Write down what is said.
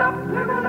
up to the